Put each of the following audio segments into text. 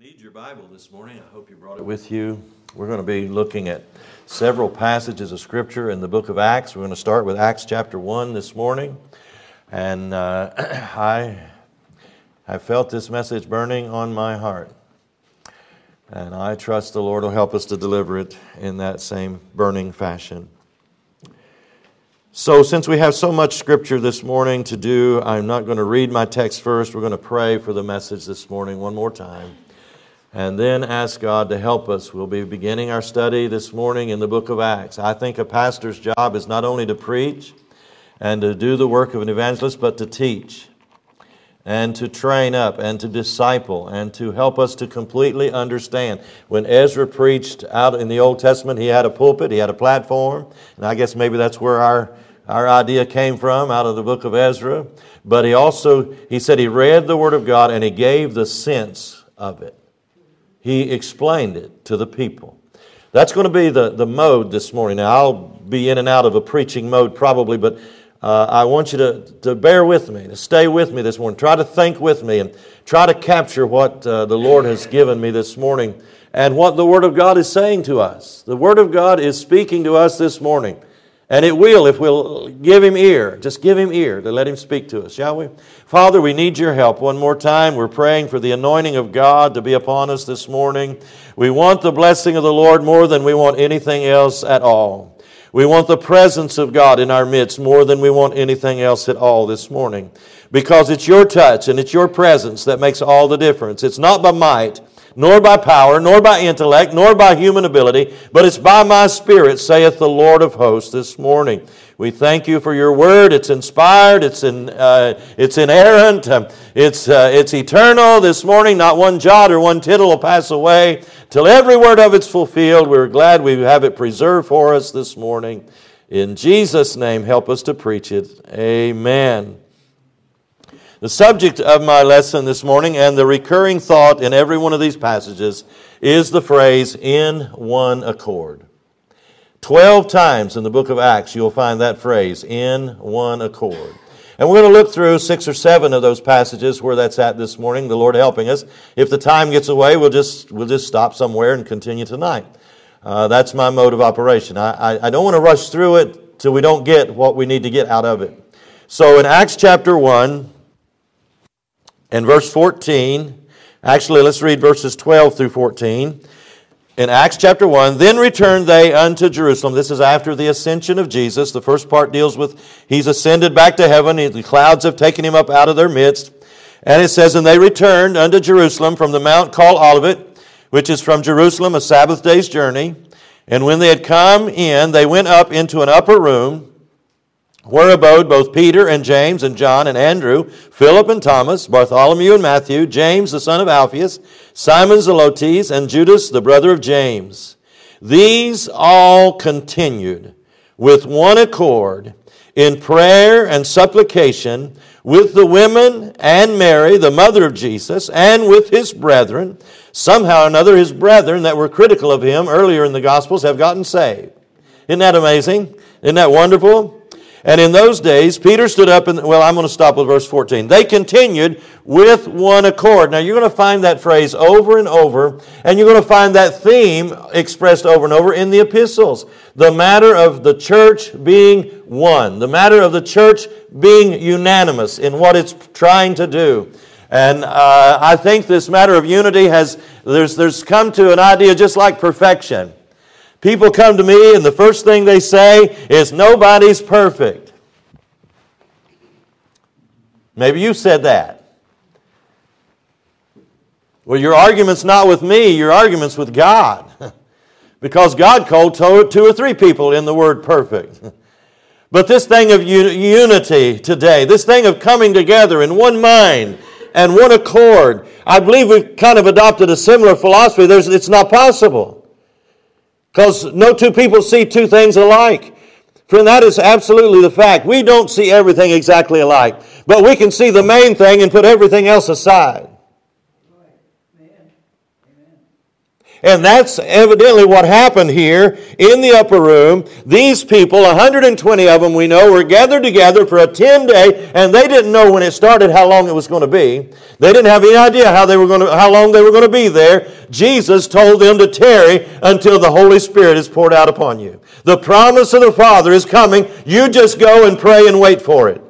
Need your Bible this morning. I hope you brought it with you. We're going to be looking at several passages of Scripture in the book of Acts. We're going to start with Acts chapter 1 this morning. And uh, I have felt this message burning on my heart. And I trust the Lord will help us to deliver it in that same burning fashion. So, since we have so much scripture this morning to do, I'm not going to read my text first. We're going to pray for the message this morning one more time and then ask God to help us. We'll be beginning our study this morning in the book of Acts. I think a pastor's job is not only to preach and to do the work of an evangelist, but to teach and to train up and to disciple and to help us to completely understand. When Ezra preached out in the Old Testament, he had a pulpit, he had a platform, and I guess maybe that's where our our idea came from out of the book of Ezra, but he also he said he read the word of God and he gave the sense of it. He explained it to the people. That's going to be the, the mode this morning. Now, I'll be in and out of a preaching mode probably, but uh, I want you to, to bear with me, to stay with me this morning. Try to think with me and try to capture what uh, the Lord has given me this morning and what the Word of God is saying to us. The Word of God is speaking to us this morning. And it will if we'll give him ear. Just give him ear to let him speak to us, shall we? Father, we need your help. One more time, we're praying for the anointing of God to be upon us this morning. We want the blessing of the Lord more than we want anything else at all. We want the presence of God in our midst more than we want anything else at all this morning. Because it's your touch and it's your presence that makes all the difference. It's not by might, nor by power, nor by intellect, nor by human ability, but it's by my Spirit, saith the Lord of hosts this morning. We thank you for your word. It's inspired, it's, in, uh, it's inerrant, um, it's, uh, it's eternal this morning. Not one jot or one tittle will pass away till every word of it's fulfilled. We're glad we have it preserved for us this morning. In Jesus' name, help us to preach it. Amen. The subject of my lesson this morning and the recurring thought in every one of these passages is the phrase, in one accord. Twelve times in the book of Acts you'll find that phrase, in one accord. And we're going to look through six or seven of those passages where that's at this morning, the Lord helping us. If the time gets away, we'll just, we'll just stop somewhere and continue tonight. Uh, that's my mode of operation. I, I, I don't want to rush through it till we don't get what we need to get out of it. So in Acts chapter 1, in verse 14, actually, let's read verses 12 through 14. In Acts chapter 1, then returned they unto Jerusalem. This is after the ascension of Jesus. The first part deals with he's ascended back to heaven. The clouds have taken him up out of their midst. And it says, And they returned unto Jerusalem from the mount called Olivet, which is from Jerusalem a Sabbath day's journey. And when they had come in, they went up into an upper room where abode both Peter and James and John and Andrew, Philip and Thomas, Bartholomew and Matthew, James the son of Alphaeus, Simon Zelotes, and Judas the brother of James. These all continued with one accord in prayer and supplication with the women and Mary, the mother of Jesus, and with his brethren. Somehow or another, his brethren that were critical of him earlier in the Gospels have gotten saved. Isn't that amazing? Isn't that wonderful? And in those days, Peter stood up and, well, I'm going to stop with verse 14. They continued with one accord. Now, you're going to find that phrase over and over, and you're going to find that theme expressed over and over in the epistles. The matter of the church being one, the matter of the church being unanimous in what it's trying to do. And uh, I think this matter of unity has, there's, there's come to an idea just like perfection. People come to me, and the first thing they say is, Nobody's perfect. Maybe you said that. Well, your argument's not with me, your argument's with God. because God called two or three people in the word perfect. But this thing of unity today, this thing of coming together in one mind and one accord, I believe we've kind of adopted a similar philosophy. There's, it's not possible. Because no two people see two things alike. Friend, that is absolutely the fact. We don't see everything exactly alike, but we can see the main thing and put everything else aside. And that's evidently what happened here in the upper room. These people, 120 of them we know, were gathered together for a 10 day, and they didn't know when it started how long it was going to be. They didn't have any idea how, they were going to, how long they were going to be there. Jesus told them to tarry until the Holy Spirit is poured out upon you. The promise of the Father is coming. You just go and pray and wait for it.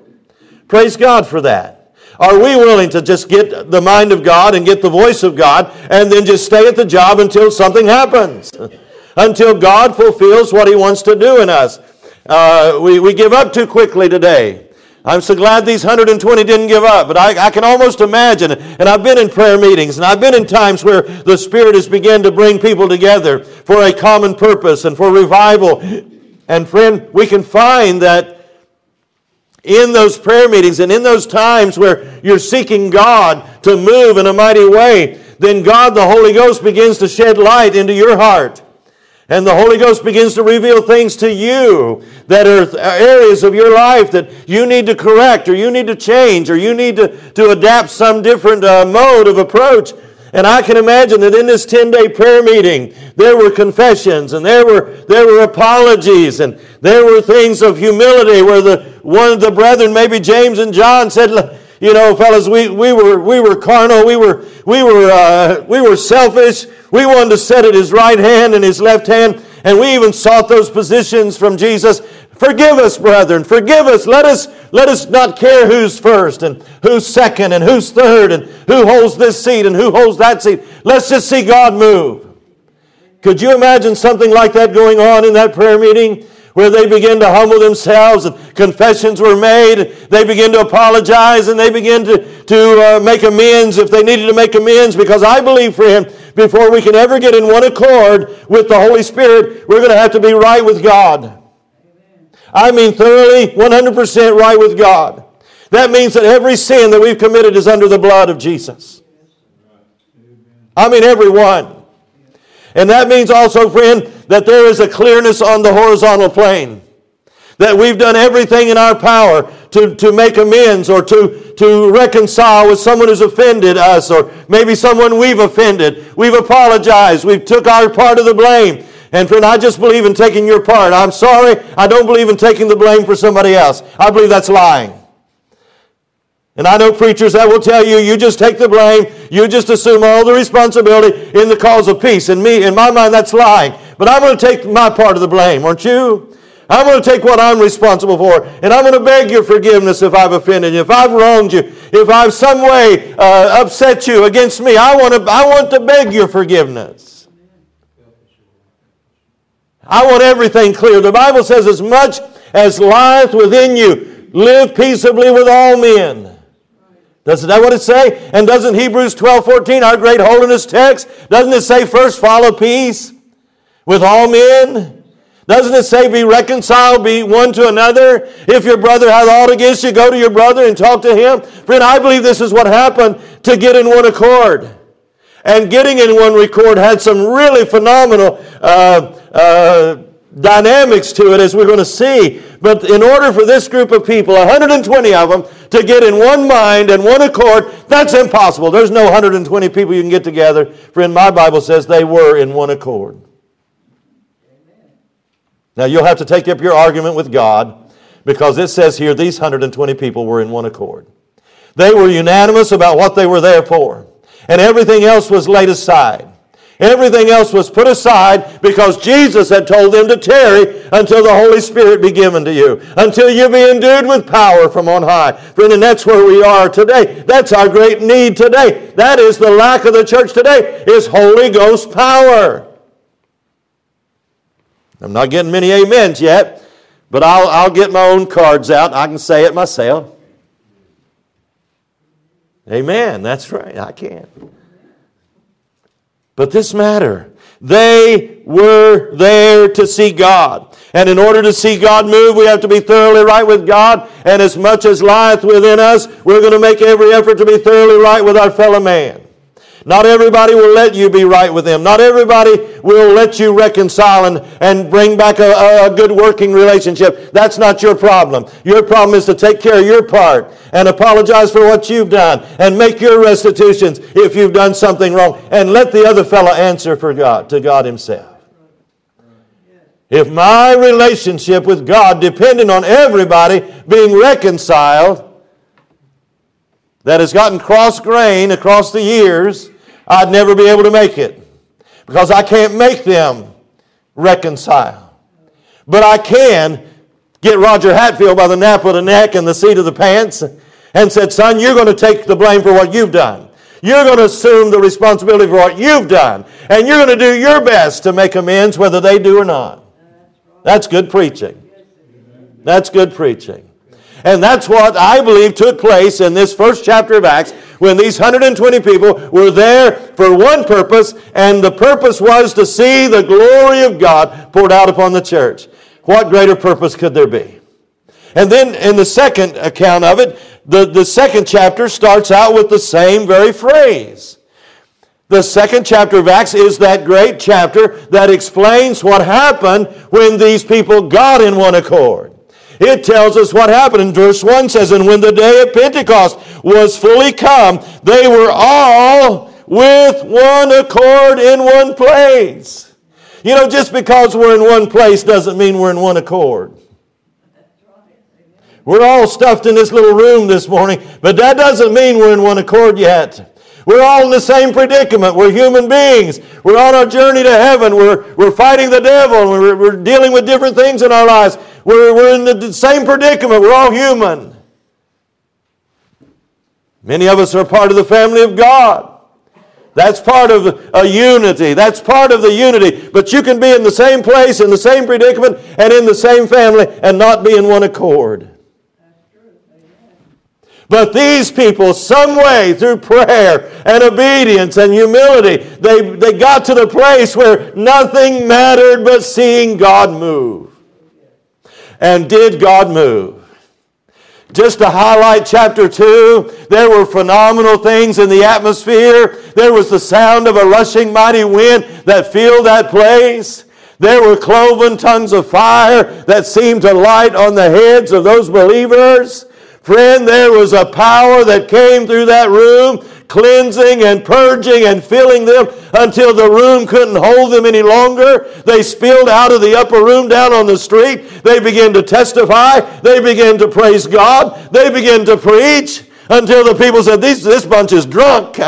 Praise God for that. Are we willing to just get the mind of God and get the voice of God and then just stay at the job until something happens? until God fulfills what He wants to do in us. Uh, we, we give up too quickly today. I'm so glad these 120 didn't give up, but I, I, can almost imagine, and I've been in prayer meetings, and I've been in times where the Spirit has begun to bring people together for a common purpose and for revival. And friend, we can find that in those prayer meetings and in those times where you're seeking God to move in a mighty way, then God, the Holy Ghost, begins to shed light into your heart. And the Holy Ghost begins to reveal things to you that are areas of your life that you need to correct or you need to change or you need to, to adapt some different uh, mode of approach. And I can imagine that in this 10 day prayer meeting, there were confessions and there were, there were apologies and there were things of humility where the, one of the brethren, maybe James and John, said, you know, fellas, we, we, were, we were carnal, we were, we, were, uh, we were selfish, we wanted to sit at his right hand and his left hand, and we even sought those positions from Jesus. Forgive us, brethren, forgive us. Let us, let us not care who's first and who's second and who's third and who holds this seat and who holds that seat. Let's just see God move. Could you imagine something like that going on in that prayer meeting? Where they begin to humble themselves and confessions were made. They begin to apologize and they begin to, to uh, make amends if they needed to make amends because I believe, friend, before we can ever get in one accord with the Holy Spirit, we're going to have to be right with God. I mean, thoroughly, 100% right with God. That means that every sin that we've committed is under the blood of Jesus. I mean, every one. And that means also, friend, that there is a clearness on the horizontal plane. That we've done everything in our power to, to make amends or to, to reconcile with someone who's offended us or maybe someone we've offended. We've apologized. We've took our part of the blame. And friend, I just believe in taking your part. I'm sorry. I don't believe in taking the blame for somebody else. I believe that's lying. And I know preachers that will tell you, you just take the blame, you just assume all the responsibility in the cause of peace. And me, in my mind, that's lying. But I'm going to take my part of the blame, aren't you? I'm going to take what I'm responsible for, and I'm going to beg your forgiveness if I've offended you, if I've wronged you, if I've some way uh, upset you against me. I want to, I want to beg your forgiveness. I want everything clear. The Bible says, as much as lieth within you, live peaceably with all men. Doesn't that what it say? And doesn't Hebrews 12, 14, our great holiness text, doesn't it say first follow peace with all men? Doesn't it say be reconciled, be one to another? If your brother has aught against you, go to your brother and talk to him. Friend, I believe this is what happened to get in one accord. And getting in one accord had some really phenomenal uh, uh, dynamics to it, as we're going to see. But in order for this group of people, 120 of them, to get in one mind and one accord, that's impossible. There's no 120 people you can get together. Friend, my Bible says they were in one accord. Now you'll have to take up your argument with God because it says here these 120 people were in one accord. They were unanimous about what they were there for, and everything else was laid aside. Everything else was put aside because Jesus had told them to tarry until the Holy Spirit be given to you, until you be endued with power from on high. Friend, and that's where we are today. That's our great need today. That is the lack of the church today, is Holy Ghost power. I'm not getting many amens yet, but I'll, I'll get my own cards out. I can say it myself. Amen. That's right. I can. But this matter, they were there to see God. And in order to see God move, we have to be thoroughly right with God. And as much as lieth within us, we're going to make every effort to be thoroughly right with our fellow man. Not everybody will let you be right with them. Not everybody will let you reconcile and, and bring back a, a good working relationship. That's not your problem. Your problem is to take care of your part and apologize for what you've done and make your restitutions if you've done something wrong and let the other fellow answer for God to God himself. If my relationship with God depended on everybody being reconciled, that has gotten cross grain across the years, I'd never be able to make it because I can't make them reconcile. But I can get Roger Hatfield by the nape of the neck and the seat of the pants and said, Son, you're going to take the blame for what you've done. You're going to assume the responsibility for what you've done. And you're going to do your best to make amends whether they do or not. That's good preaching. That's good preaching. And that's what I believe took place in this first chapter of Acts when these 120 people were there for one purpose, and the purpose was to see the glory of God poured out upon the church. What greater purpose could there be? And then in the second account of it, the, the second chapter starts out with the same very phrase. The second chapter of Acts is that great chapter that explains what happened when these people got in one accord. It tells us what happened. In verse 1 says, And when the day of Pentecost was fully come, they were all with one accord in one place. You know, just because we're in one place doesn't mean we're in one accord. We're all stuffed in this little room this morning, but that doesn't mean we're in one accord yet. We're all in the same predicament. We're human beings. We're on our journey to heaven. We're, we're fighting the devil. We're, we're dealing with different things in our lives. We're, we're in the same predicament. We're all human. Many of us are part of the family of God. That's part of a unity. That's part of the unity. But you can be in the same place, in the same predicament, and in the same family and not be in one accord. But these people, some way through prayer and obedience and humility, they, they got to the place where nothing mattered but seeing God move. And did God move? Just to highlight chapter 2, there were phenomenal things in the atmosphere. There was the sound of a rushing mighty wind that filled that place. There were cloven tongues of fire that seemed to light on the heads of those believers. Friend, there was a power that came through that room cleansing and purging and filling them until the room couldn't hold them any longer. They spilled out of the upper room down on the street. They began to testify. They began to praise God. They began to preach until the people said, This, this bunch is drunk.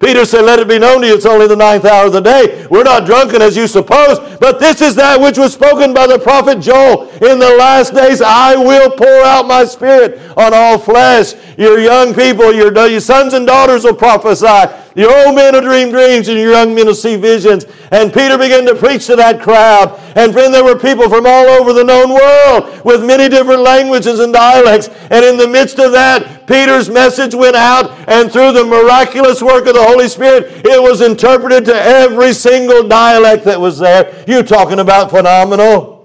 Peter said, Let it be known to you, it's only the ninth hour of the day. We're not drunken as you suppose, but this is that which was spoken by the prophet Joel. In the last days, I will pour out my spirit on all flesh. Your young people, your, sons and daughters will prophesy. Your old men will dream dreams, and your young men will see visions. And Peter began to preach to that crowd. And friend, there were people from all over the known world with many different languages and dialects. And in the midst of that, Peter's message went out, and through the miraculous work of the Holy Spirit, it was interpreted to every single dialect that was there. You talking about phenomenal?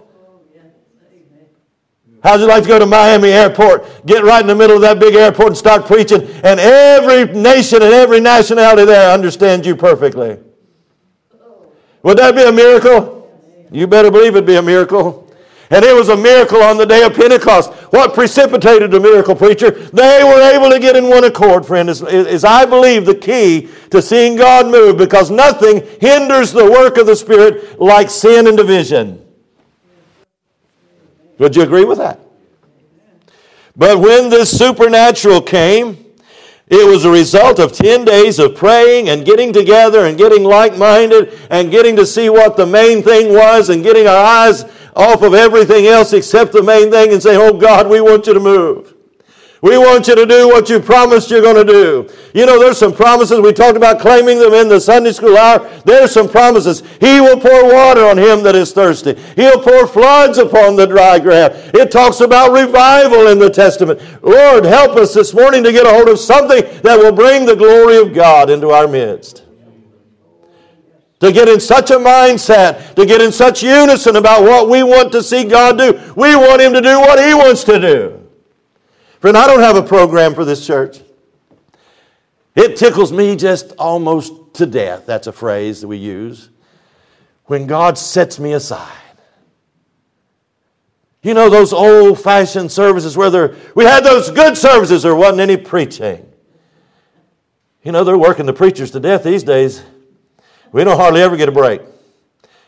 How'd you like to go to Miami Airport, get right in the middle of that big airport and start preaching, and every nation and every nationality there understands you perfectly? Would that be a miracle? You better believe it'd be a miracle. And it was a miracle on the day of Pentecost. What precipitated the miracle, preacher? They were able to get in one accord, friend, is, is I believe the key to seeing God move because nothing hinders the work of the Spirit like sin and division. Would you agree with that? But when this supernatural came, it was a result of 10 days of praying and getting together and getting like minded and getting to see what the main thing was and getting our eyes off of everything else except the main thing and say, Oh God, we want you to move. We want you to do what you promised you're going to do. You know, there's some promises. We talked about claiming them in the Sunday school hour. There's some promises. He will pour water on him that is thirsty. He'll pour floods upon the dry ground. It talks about revival in the Testament. Lord, help us this morning to get a hold of something that will bring the glory of God into our midst. To get in such a mindset, to get in such unison about what we want to see God do. We want Him to do what He wants to do. Friend, I don't have a program for this church. It tickles me just almost to death. That's a phrase that we use. When God sets me aside. You know, those old fashioned services where we had those good services, there wasn't any preaching. You know, they're working the preachers to death these days. We don't hardly ever get a break.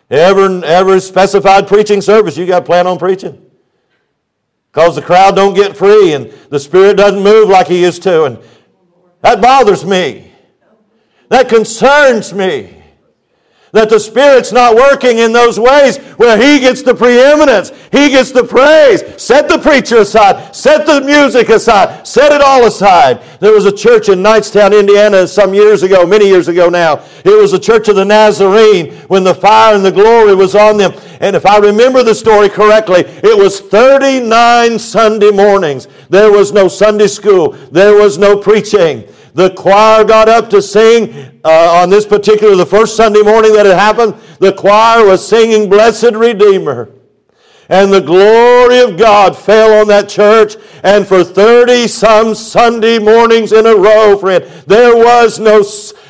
Ever, ever specified preaching service, you got to plan on preaching. Because the crowd don't get free and the Spirit doesn't move like He used to. And that bothers me. That concerns me that the Spirit's not working in those ways where He gets the preeminence, He gets the praise. Set the preacher aside, set the music aside, set it all aside. There was a church in Knightstown, Indiana, some years ago, many years ago now. It was the Church of the Nazarene when the fire and the glory was on them. And if I remember the story correctly, it was 39 Sunday mornings. There was no Sunday school, there was no preaching. The choir got up to sing uh, on this particular, the first Sunday morning that it happened. The choir was singing Blessed Redeemer. And the glory of God fell on that church. And for 30 some Sunday mornings in a row, friend, there was no,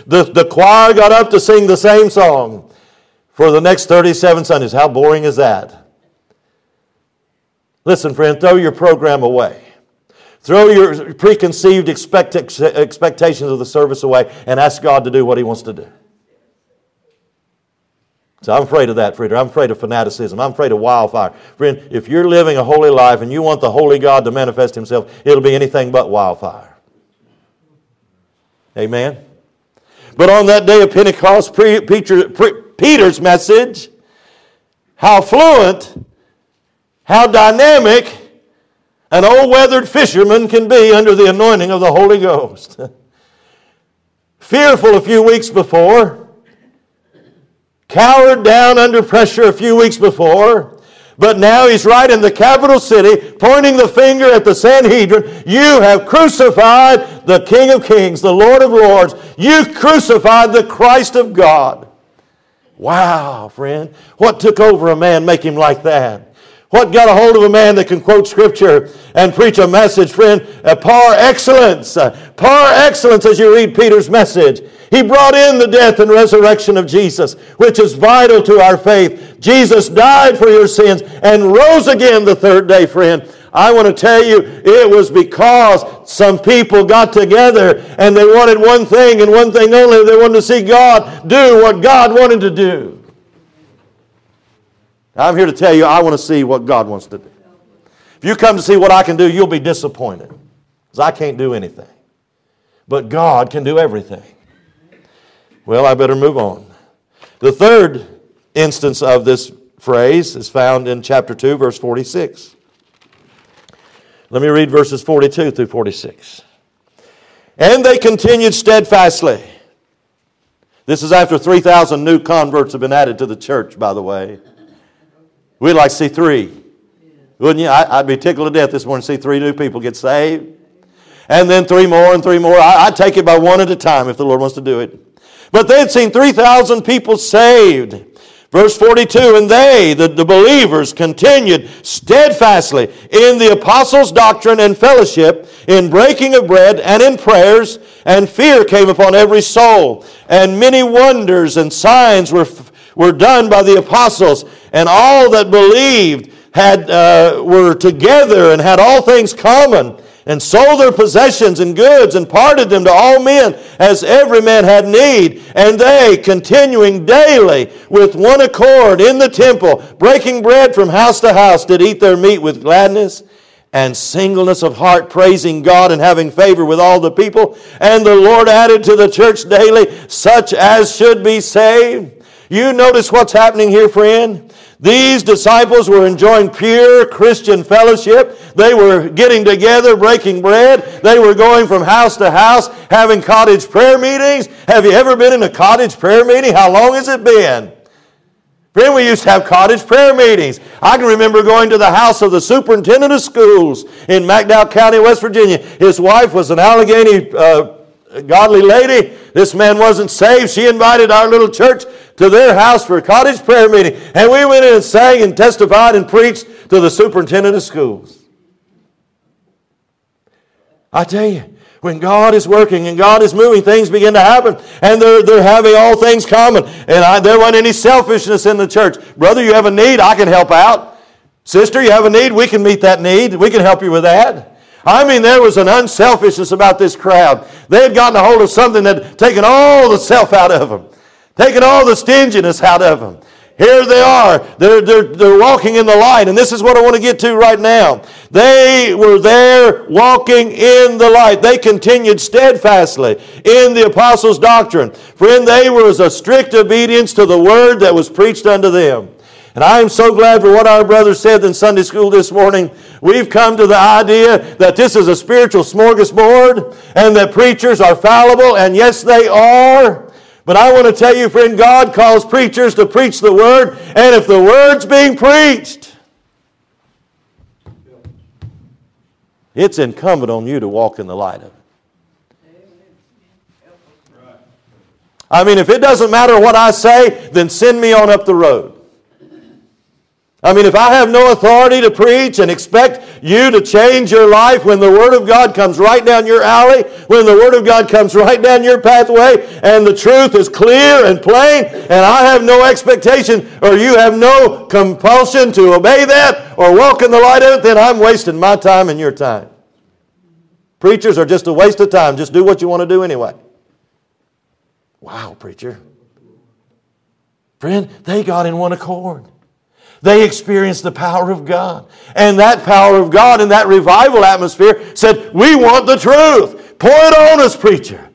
the, the choir got up to sing the same song for the next 37 Sundays. How boring is that? Listen, friend, throw your program away. Throw your preconceived expect- expectations of the service away and ask God to do what He wants to do. So I'm afraid of that, Frieder. I'm afraid of fanaticism. I'm afraid of wildfire. Friend, if you're living a holy life and you want the holy God to manifest Himself, it'll be anything but wildfire. Amen. But on that day of Pentecost, Peter's message, how fluent, how dynamic, an old weathered fisherman can be under the anointing of the Holy Ghost. Fearful a few weeks before, cowered down under pressure a few weeks before, but now he's right in the capital city, pointing the finger at the Sanhedrin. You have crucified the King of Kings, the Lord of Lords. You crucified the Christ of God. Wow, friend. What took over a man make him like that? What got a hold of a man that can quote scripture and preach a message, friend? Uh, par excellence. Uh, par excellence as you read Peter's message. He brought in the death and resurrection of Jesus, which is vital to our faith. Jesus died for your sins and rose again the third day, friend. I want to tell you, it was because some people got together and they wanted one thing and one thing only. They wanted to see God do what God wanted to do. I'm here to tell you, I want to see what God wants to do. If you come to see what I can do, you'll be disappointed because I can't do anything. But God can do everything. Well, I better move on. The third instance of this phrase is found in chapter 2, verse 46. Let me read verses 42 through 46. And they continued steadfastly. This is after 3,000 new converts have been added to the church, by the way. We'd like to see three. Wouldn't you? I, would be tickled to death this morning to see three new people get saved. And then three more and three more. I, I'd take it by one at a time if the Lord wants to do it. But they had seen 3,000 people saved. Verse 42 And they, the, the believers, continued steadfastly in the apostles' doctrine and fellowship, in breaking of bread and in prayers, and fear came upon every soul. And many wonders and signs were were done by the apostles, and all that believed had, uh, were together and had all things common, and sold their possessions and goods, and parted them to all men as every man had need. And they, continuing daily with one accord in the temple, breaking bread from house to house, did eat their meat with gladness and singleness of heart, praising God and having favor with all the people. And the Lord added to the church daily such as should be saved. You notice what's happening here, friend? These disciples were enjoying pure Christian fellowship. They were getting together, breaking bread. They were going from house to house, having cottage prayer meetings. Have you ever been in a cottage prayer meeting? How long has it been? Friend, we used to have cottage prayer meetings. I can remember going to the house of the superintendent of schools in McDowell County, West Virginia. His wife was an Allegheny uh, godly lady. This man wasn't saved. She invited our little church to their house for a cottage prayer meeting. And we went in and sang and testified and preached to the superintendent of schools. I tell you, When God is working and God is moving, things begin to happen. And they're, they're having all things common. And I, there wasn't any selfishness in the church. Brother, you have a need, I can help out. Sister, you have a need, we can meet that need. We can help you with that. I mean, there was an unselfishness about this crowd. They had gotten a hold of something that had taken all the self out of them, taken all the stinginess out of them. Here they are. They're, they're, they're walking in the light. And this is what I want to get to right now. They were there walking in the light. They continued steadfastly in the apostles' doctrine. Friend, they were as a strict obedience to the word that was preached unto them. And I am so glad for what our brother said in Sunday school this morning. We've come to the idea that this is a spiritual smorgasbord and that preachers are fallible, and yes, they are. But I want to tell you, friend, God calls preachers to preach the word, and if the word's being preached, it's incumbent on you to walk in the light of it. I mean, if it doesn't matter what I say, then send me on up the road. I mean, if I have no authority to preach and expect you to change your life when the Word of God comes right down your alley, when the Word of God comes right down your pathway, and the truth is clear and plain, and I have no expectation or you have no compulsion to obey that or walk in the light of it, then I'm wasting my time and your time. Preachers are just a waste of time. Just do what you want to do anyway. Wow, preacher. Friend, they got in one accord. They experienced the power of God. And that power of God in that revival atmosphere said, We want the truth. Pour it on us, preacher.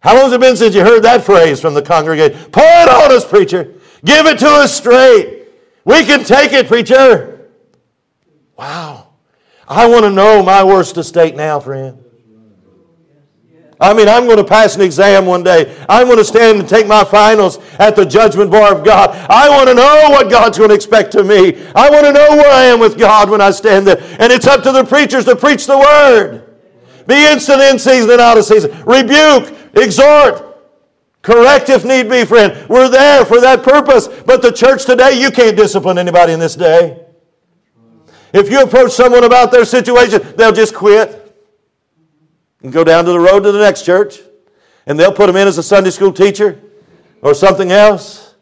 How long has it been since you heard that phrase from the congregation? Pour it on us, preacher. Give it to us straight. We can take it, preacher. Wow. I want to know my worst estate now, friend. I mean, I'm going to pass an exam one day. I'm going to stand and take my finals at the judgment bar of God. I want to know what God's going to expect of me. I want to know where I am with God when I stand there. And it's up to the preachers to preach the word. Be instant in season and out of season. Rebuke, exhort, correct if need be, friend. We're there for that purpose. But the church today, you can't discipline anybody in this day. If you approach someone about their situation, they'll just quit and go down to the road to the next church, and they'll put them in as a Sunday school teacher or something else.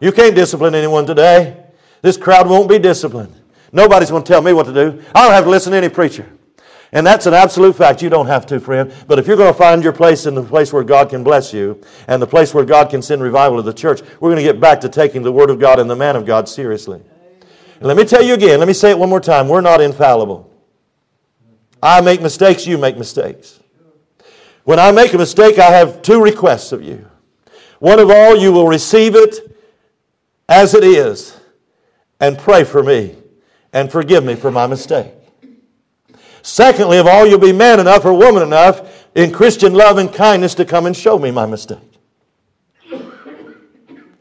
You can't discipline anyone today. This crowd won't be disciplined. Nobody's going to tell me what to do. I don't have to listen to any preacher. And that's an absolute fact. You don't have to, friend. But if you're going to find your place in the place where God can bless you and the place where God can send revival to the church, we're going to get back to taking the Word of God and the man of God seriously. And let me tell you again, let me say it one more time. We're not infallible. I make mistakes, you make mistakes. When I make a mistake, I have two requests of you. One of all, you will receive it as it is and pray for me and forgive me for my mistake. Secondly, of all, you'll be man enough or woman enough in Christian love and kindness to come and show me my mistake.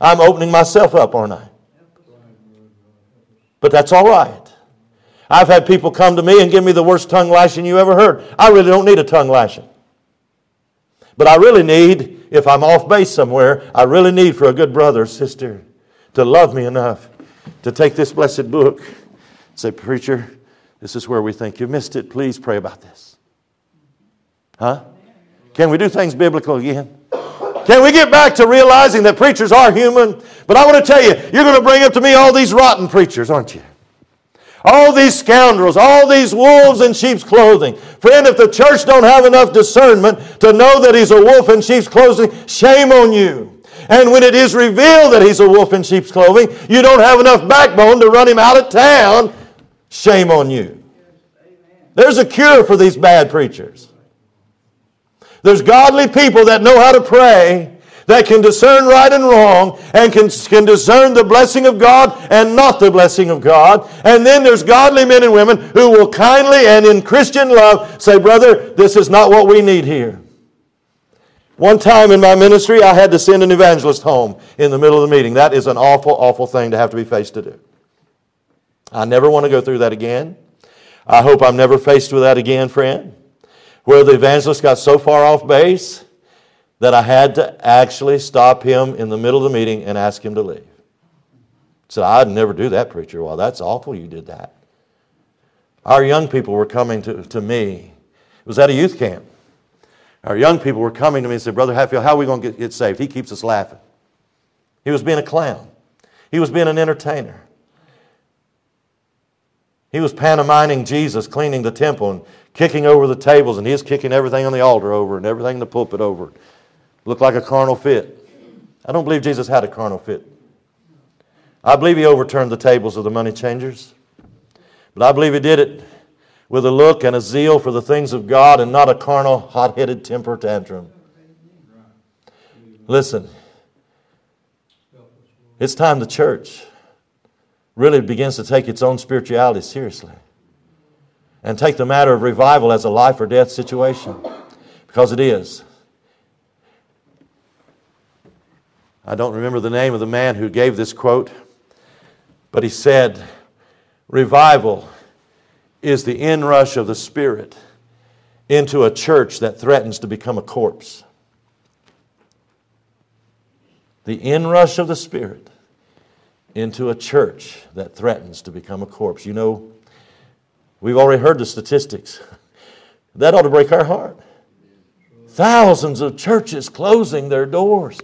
I'm opening myself up, aren't I? But that's all right. I've had people come to me and give me the worst tongue lashing you ever heard. I really don't need a tongue lashing. But I really need, if I'm off base somewhere, I really need for a good brother or sister to love me enough to take this blessed book say, Preacher, this is where we think you missed it. Please pray about this. Huh? Can we do things biblical again? Can we get back to realizing that preachers are human? But I want to tell you, you're going to bring up to me all these rotten preachers, aren't you? All these scoundrels, all these wolves in sheep's clothing. Friend, if the church don't have enough discernment to know that he's a wolf in sheep's clothing, shame on you. And when it is revealed that he's a wolf in sheep's clothing, you don't have enough backbone to run him out of town, shame on you. There's a cure for these bad preachers. There's godly people that know how to pray that can discern right and wrong and can, can discern the blessing of God and not the blessing of God. And then there's godly men and women who will kindly and in Christian love say, Brother, this is not what we need here. One time in my ministry, I had to send an evangelist home in the middle of the meeting. That is an awful, awful thing to have to be faced to do. I never want to go through that again. I hope I'm never faced with that again, friend. Where the evangelist got so far off base that I had to actually stop him in the middle of the meeting and ask him to leave. So I'd never do that, preacher. Well, that's awful you did that. Our young people were coming to, to me. It was at a youth camp. Our young people were coming to me and said, Brother Hatfield, how are we going to get, get saved? He keeps us laughing. He was being a clown, he was being an entertainer. He was pantomiming Jesus, cleaning the temple and kicking over the tables, and he was kicking everything on the altar over and everything in the pulpit over. Looked like a carnal fit. I don't believe Jesus had a carnal fit. I believe he overturned the tables of the money changers. But I believe he did it with a look and a zeal for the things of God and not a carnal, hot headed temper tantrum. Listen, it's time the church really begins to take its own spirituality seriously and take the matter of revival as a life or death situation because it is. I don't remember the name of the man who gave this quote, but he said, Revival is the inrush of the Spirit into a church that threatens to become a corpse. The inrush of the Spirit into a church that threatens to become a corpse. You know, we've already heard the statistics. That ought to break our heart. Thousands of churches closing their doors.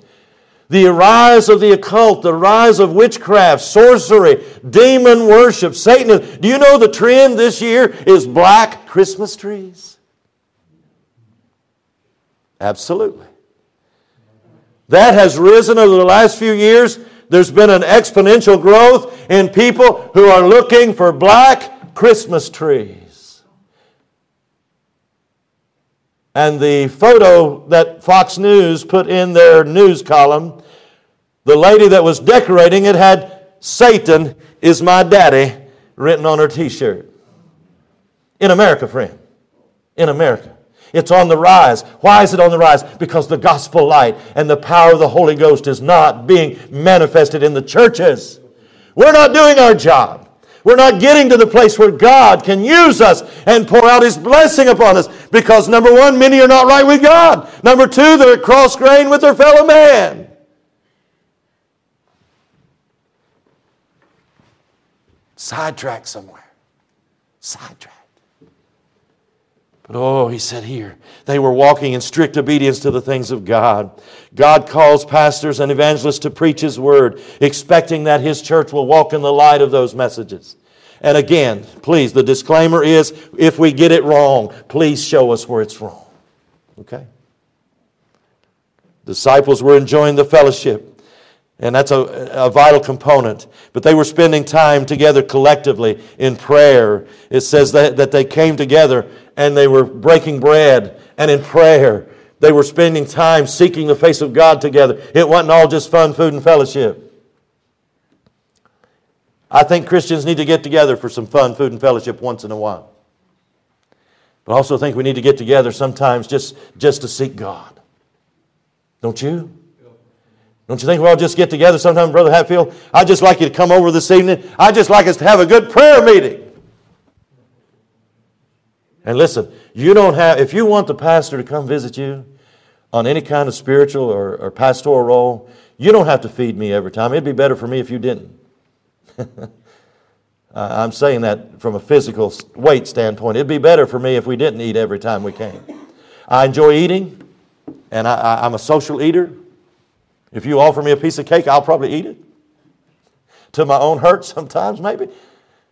The rise of the occult, the rise of witchcraft, sorcery, demon worship, Satanism. Do you know the trend this year is black Christmas trees? Absolutely. That has risen over the last few years. There's been an exponential growth in people who are looking for black Christmas trees. And the photo that Fox News put in their news column, the lady that was decorating it had Satan is my daddy written on her t shirt. In America, friend. In America. It's on the rise. Why is it on the rise? Because the gospel light and the power of the Holy Ghost is not being manifested in the churches. We're not doing our job. We're not getting to the place where God can use us and pour out His blessing upon us because, number one, many are not right with God. Number two, they're cross grained with their fellow man. Sidetrack somewhere. Sidetrack. But oh, he said here, they were walking in strict obedience to the things of God. God calls pastors and evangelists to preach his word, expecting that his church will walk in the light of those messages. And again, please, the disclaimer is if we get it wrong, please show us where it's wrong. Okay? Disciples were enjoying the fellowship. And that's a, a vital component. But they were spending time together collectively in prayer. It says that, that they came together and they were breaking bread and in prayer. They were spending time seeking the face of God together. It wasn't all just fun, food, and fellowship. I think Christians need to get together for some fun, food, and fellowship once in a while. But I also think we need to get together sometimes just, just to seek God. Don't you? Don't you think we all just get together sometime, Brother Hatfield? I'd just like you to come over this evening. I'd just like us to have a good prayer meeting. And listen, you don't have, if you want the pastor to come visit you on any kind of spiritual or, or pastoral role, you don't have to feed me every time. It'd be better for me if you didn't. I'm saying that from a physical weight standpoint. It'd be better for me if we didn't eat every time we came. I enjoy eating, and I, am a social eater. If you offer me a piece of cake, I'll probably eat it. To my own hurt sometimes, maybe.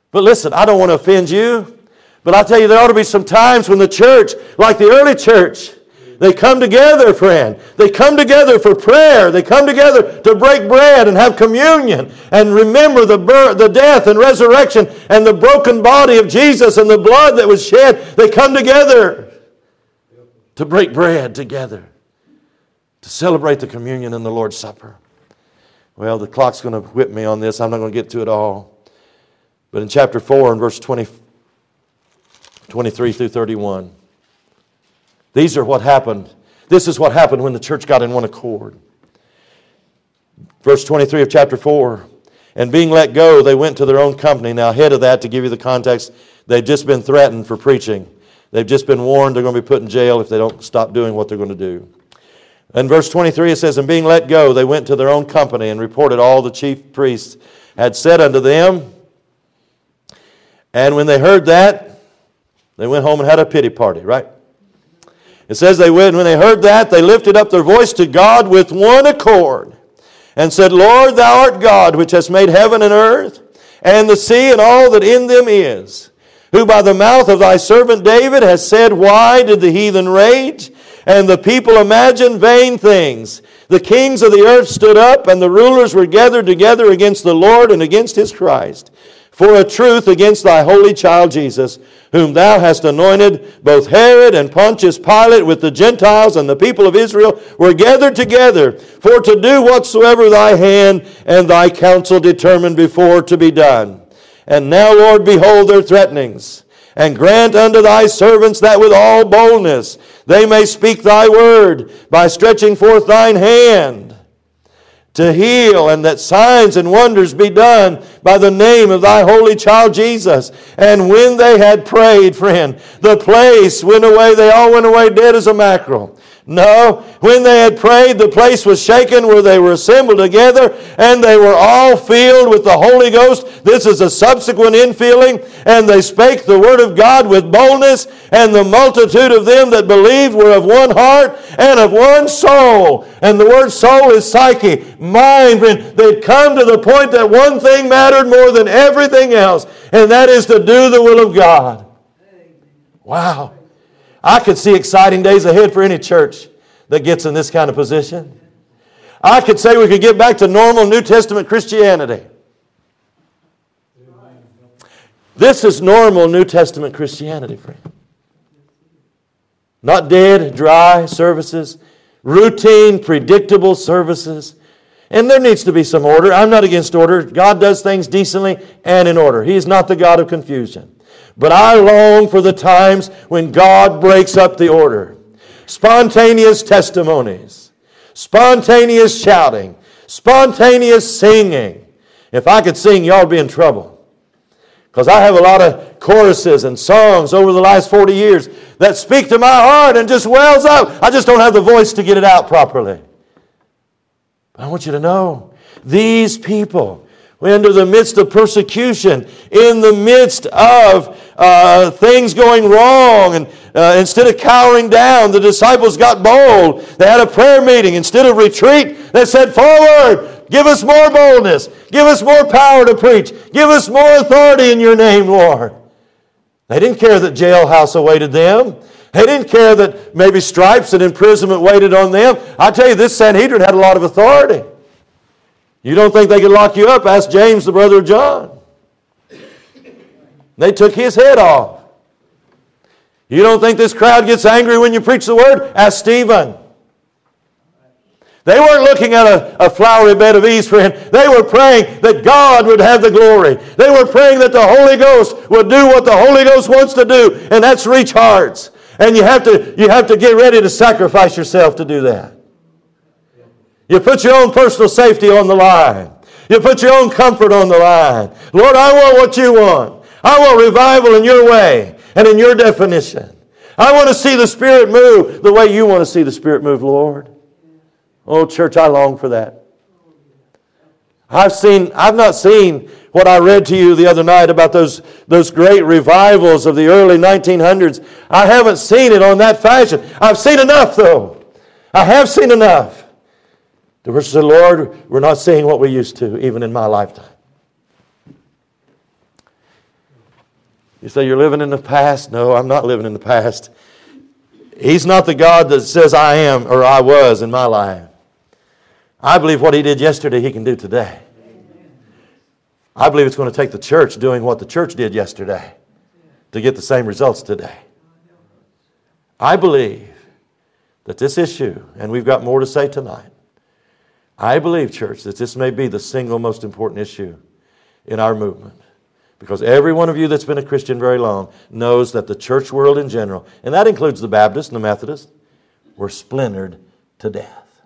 But listen, I don't want to offend you. But I tell you, there ought to be some times when the church, like the early church, they come together, friend. They come together for prayer. They come together to break bread and have communion and remember the birth, the death and resurrection and the broken body of Jesus and the blood that was shed. They come together to break bread together, to celebrate the communion and the Lord's Supper. Well, the clock's going to whip me on this. I'm not going to get to it all. But in chapter 4 and verse 20, 23 through 31. These are what happened. This is what happened when the church got in one accord. Verse 23 of chapter 4. And being let go, they went to their own company. Now, ahead of that, to give you the context, they've just been threatened for preaching. They've just been warned they're going to be put in jail if they don't stop doing what they're going to do. In verse 23, it says, And being let go, they went to their own company and reported all the chief priests had said unto them. And when they heard that, they went home and had a pity party, right? It says they went, when they heard that, they lifted up their voice to God with one accord and said, Lord, thou art God, which hast made heaven and earth, and the sea and all that in them is, who by the mouth of thy servant David has said, Why did the heathen rage? And the people imagined vain things. The kings of the earth stood up, and the rulers were gathered together against the Lord and against his Christ, for a truth against thy holy child Jesus whom thou hast anointed, both Herod and Pontius Pilate with the Gentiles and the people of Israel were gathered together for to do whatsoever thy hand and thy counsel determined before to be done. And now, Lord, behold their threatenings, and grant unto thy servants that with all boldness they may speak thy word by stretching forth thine hand to heal, and that signs and wonders be done by the name of thy holy child Jesus. And when they had prayed, friend, the place went away, they all went away dead as a mackerel. No, when they had prayed, the place was shaken where they were assembled together, and they were all filled with the Holy Ghost. This is a subsequent infilling, and they spake the word of God with boldness, and the multitude of them that believed were of one heart and of one soul. And the word soul is psyche, mind. When they'd come to the point that one thing mattered more than everything else, and that is to do the will of God. Wow. I could see exciting days ahead for any church that gets in this kind of position. I could say we could get back to normal New Testament Christianity. This is normal New Testament Christianity, friend. Not dead, dry services, routine, predictable services. And there needs to be some order. I'm not against order. God does things decently and in order. He is not the God of confusion. But I long for the times when God breaks up the order. Spontaneous testimonies, spontaneous shouting, spontaneous singing. If I could sing, y'all would be in trouble. Because I have a lot of choruses and songs over the last 40 years that speak to my heart and just wells up. I just don't have the voice to get it out properly. But I want you to know these people into the midst of persecution, in the midst of uh, things going wrong. And uh, instead of cowering down, the disciples got bold. They had a prayer meeting. Instead of retreat, they said, Forward! Give us more boldness. Give us more power to preach. Give us more authority in your name, Lord. They didn't care that jailhouse awaited them. They didn't care that maybe stripes and imprisonment waited on them. I tell you, this Sanhedrin had a lot of authority. You don't think they could lock you up? Ask James, the brother of John. They took his head off. You don't think this crowd gets angry when you preach the word? Ask Stephen. They weren't looking at a, a, flowery bed of ease him. They were praying that God would have the glory. They were praying that the Holy Ghost would do what the Holy Ghost wants to do, and that's reach hearts. And you have to, you have to get ready to sacrifice yourself to do that. You put your own personal safety on the line. You put your own comfort on the line. Lord, I want what you want. I want revival in your way and in your definition. I want to see the Spirit move the way you want to see the Spirit move, Lord. Oh, church, I long for that. I've seen, I've not seen what I read to you the other night about those, those great revivals of the early 1900s. I haven't seen it on that fashion. I've seen enough, though. I have seen enough. The verse said, Lord, we're not seeing what we used to, even in my lifetime. You say you're living in the past? No, I'm not living in the past. He's not the God that says I am or I was in my life. I believe what He did yesterday, He can do today. I believe it's going to take the church doing what the church did yesterday to get the same results today. I believe that this issue, and we've got more to say tonight, I believe, church, that this may be the single most important issue in our movement. Because every one of you that's been a Christian very long knows that the church world in general, and that includes the Baptists and the Methodists, were splintered to death.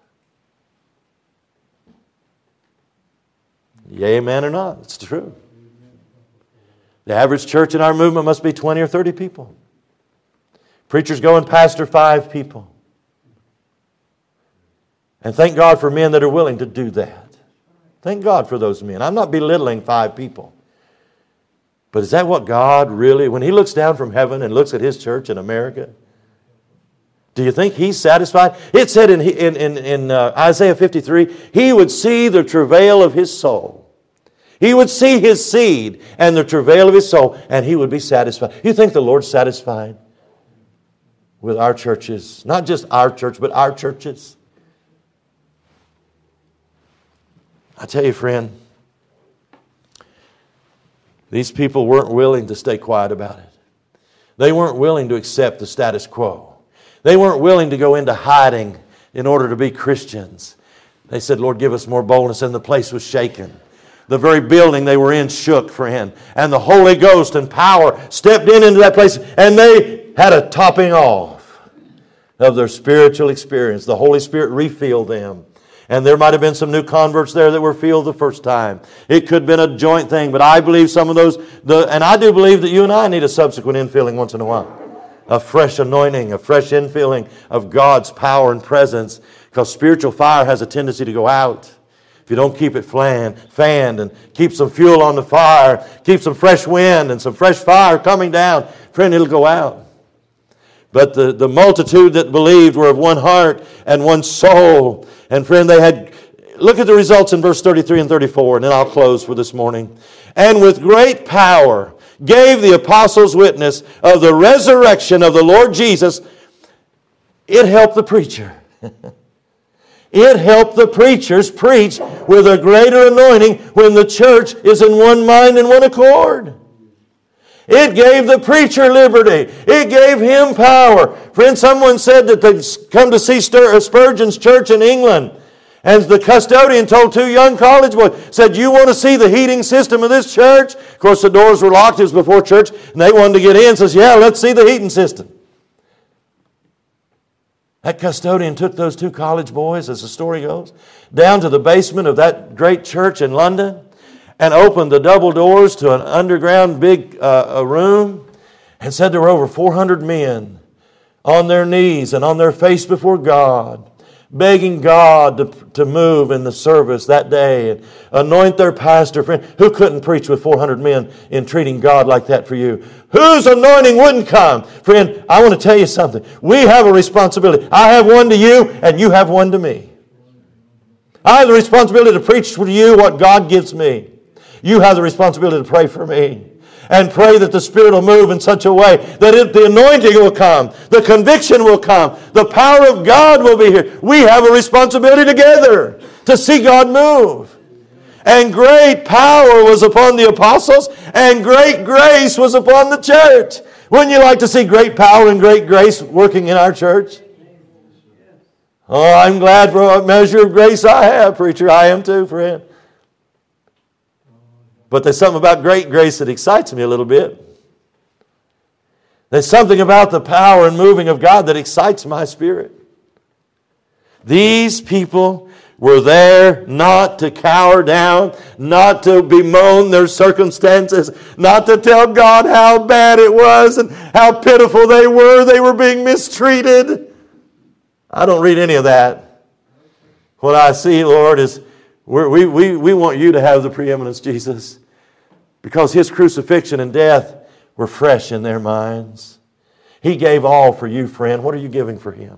Amen or not, it's true. The average church in our movement must be 20 or 30 people. Preachers go and pastor five people. And thank God for men that are willing to do that. Thank God for those men. I'm not belittling five people. But is that what God really, when He looks down from heaven and looks at His church in America, Do you think he's satisfied? It said in, in, in, in uh, Isaiah 53 he would see the travail of his soul. He would see his seed and the travail of his soul, and he would be satisfied. You think the Lord's satisfied with our churches? Not just our church, but our churches. I tell you, friend, these people weren't willing to stay quiet about it. They weren't willing to accept the status quo. They weren't willing to go into hiding in order to be Christians. They said, Lord, give us more boldness, and the place was shaken. The very building they were in shook, friend. And the Holy Ghost and power stepped in into that place, and they had a topping off of their spiritual experience. The Holy Spirit refilled them. And there might have been some new converts there that were filled the first time. It could have been a joint thing, but I believe some of those, the, and I do believe that you and I need a subsequent infilling once in a while. A fresh anointing, a fresh infilling of God's power and presence, because spiritual fire has a tendency to go out. If you don't keep it fanned, fanned and keep some fuel on the fire, keep some fresh wind and some fresh fire coming down, friend, it'll go out. But the, the multitude that believed were of one heart and one soul. And friend, they had, look at the results in verse 33 and 34, and then I'll close for this morning. And with great power gave the apostles witness of the resurrection of the Lord Jesus. It helped the preacher. It helped the preachers preach with a greater anointing when the church is in one mind and one accord. It gave the preacher liberty. It gave him power. Friend, someone said that they've come to see uh, Spurgeon's church in England. And the custodian told two young college boys, said, You want to see the heating system of this church? Of course, the doors were locked. It was before church. And they wanted to get in. Says, Yeah, let's see the heating system. That custodian took those two college boys, as the story goes, down to the basement of that great church in London and opened the double doors to an underground big uh, room and said there were over 400 men on their knees and on their face before God begging God to, to move in the service that day and anoint their pastor friend who couldn't preach with 400 men entreating God like that for you. Whose anointing wouldn't come? Friend, I want to tell you something. We have a responsibility. I have one to you and you have one to me. I have the responsibility to preach to you what God gives me. You have the responsibility to pray for me and pray that the Spirit will move in such a way that it, the anointing will come, the conviction will come, the power of God will be here. We have a responsibility together to see God move. And great power was upon the apostles, and great grace was upon the church. Wouldn't you like to see great power and great grace working in our church? Oh, I'm glad for what measure of grace I have, preacher. I am too, friend. But there's something about great grace that excites me a little bit. There's something about the power and moving of God that excites my spirit. These people were there not to cower down, not to bemoan their circumstances, not to tell God how bad it was and how pitiful they were. They were being mistreated. I don't read any of that. What I see, Lord, is we we, we want you to have the preeminence, Jesus, because his crucifixion and death were fresh in their minds. He gave all for you, friend. What are you giving for him?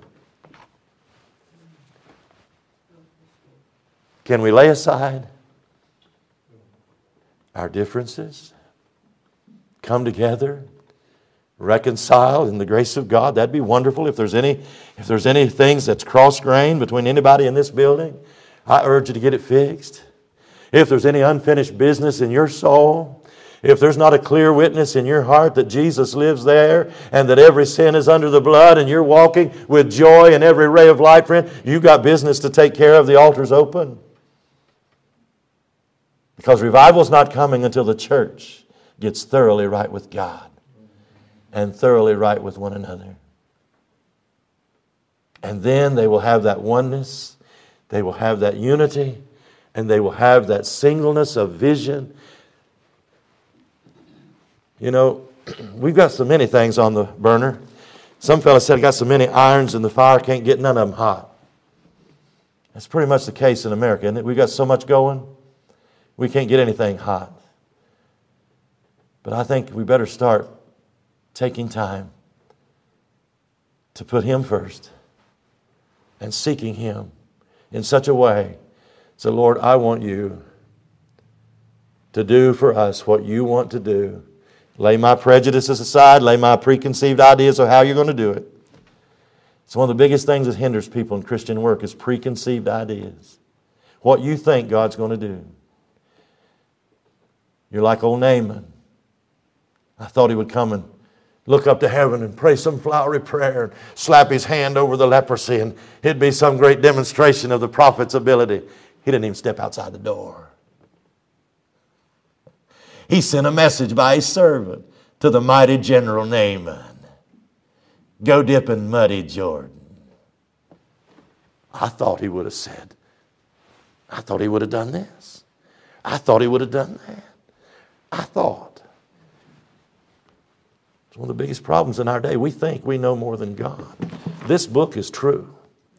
Can we lay aside our differences, come together, reconcile in the grace of God? That'd be wonderful. If there's any, if there's any things that's cross grained between anybody in this building, I urge you to get it fixed. If there's any unfinished business in your soul, if there's not a clear witness in your heart that Jesus lives there and that every sin is under the blood and you're walking with joy in every ray of light, friend, you've got business to take care of. The altar's open. Because revival's not coming until the church gets thoroughly right with God and thoroughly right with one another. And then they will have that oneness they will have that unity and they will have that singleness of vision. You know, we've got so many things on the burner. Some fellow said, I got so many irons in the fire, can't get none of them hot. That's pretty much the case in America, isn't it? We've got so much going, we can't get anything hot. But I think we better start taking time to put Him first and seeking Him in such a way. So, Lord, I want you to do for us what you want to do. Lay my prejudices aside, lay my preconceived ideas of how you're going to do it. It's one of the biggest things that hinders people in Christian work is preconceived ideas. What you think God's going to do. You're like old Naaman. I thought he would come and look up to heaven and pray some flowery prayer and slap his hand over the leprosy and it'd be some great demonstration of the prophet's ability. He didn't even step outside the door. He sent a message by his servant to the mighty general Naaman Go dip in muddy Jordan. I thought he would have said, I thought he would have done this. I thought he would have done that. I thought. It's one of the biggest problems in our day. We think we know more than God. This book is true.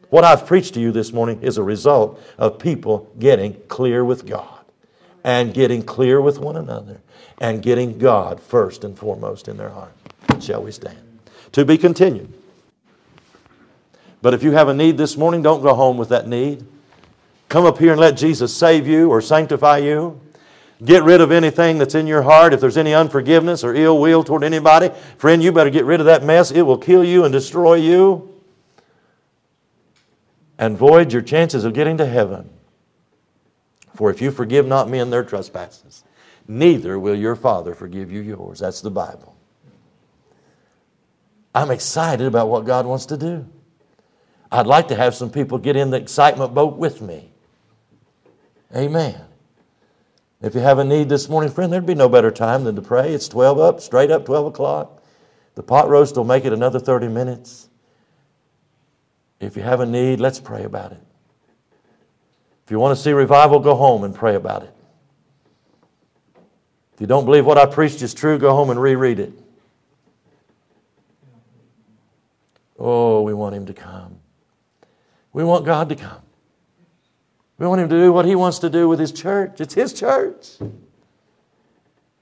What I've preached to you this morning is a result of people getting clear with God and getting clear with one another and getting God first and foremost in their heart. Shall we stand? To be continued. But if you have a need this morning, don't go home with that need. Come up here and let Jesus save you or sanctify you. Get rid of anything that's in your heart. If there's any unforgiveness or ill will toward anybody, friend, you better get rid of that mess. It will kill you and destroy you and void your chances of getting to heaven. For if you forgive not men their trespasses, neither will your Father forgive you yours. That's the Bible. I'm excited about what God wants to do. I'd like to have some people get in the excitement boat with me. Amen. If you have a need this morning, friend, there'd be no better time than to pray. It's 12 up, straight up, 12 o'clock. The pot roast will make it another 30 minutes. If you have a need, let's pray about it. If you want to see revival, go home and pray about it. If you don't believe what I preached is true, go home and reread it. Oh, we want Him to come. We want God to come. We want him to do what he wants to do with his church. It's his church.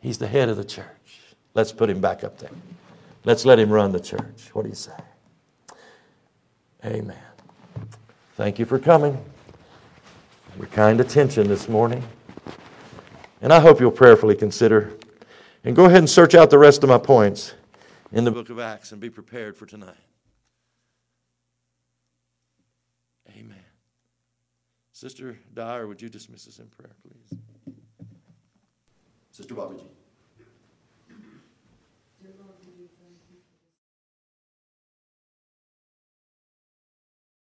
He's the head of the church. Let's put him back up there. Let's let him run the church. What do you say? Amen. Thank you for coming. Your kind attention this morning. And I hope you'll prayerfully consider and go ahead and search out the rest of my points in the book of Acts and be prepared for tonight. Sister Dyer, would you dismiss us in prayer, please? Sister G.